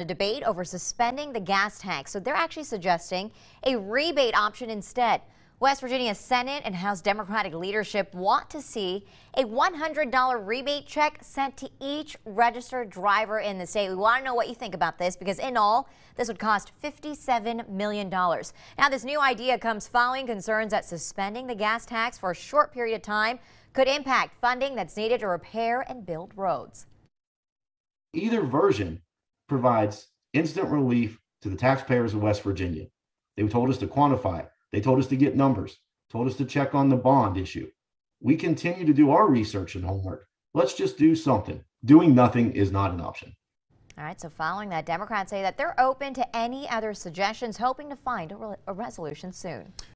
A debate over suspending the gas tax, so they're actually suggesting a rebate option instead. West Virginia Senate and House Democratic leadership want to see a $100 rebate check sent to each registered driver in the state. We want to know what you think about this because in all, this would cost $57 million. Now, this new idea comes following concerns that suspending the gas tax for a short period of time could impact funding that's needed to repair and build roads. Either version provides instant relief to the taxpayers of West Virginia. They told us to quantify it. They told us to get numbers, told us to check on the bond issue. We continue to do our research and homework. Let's just do something. Doing nothing is not an option. All right, so following that, Democrats say that they're open to any other suggestions, hoping to find a, re a resolution soon.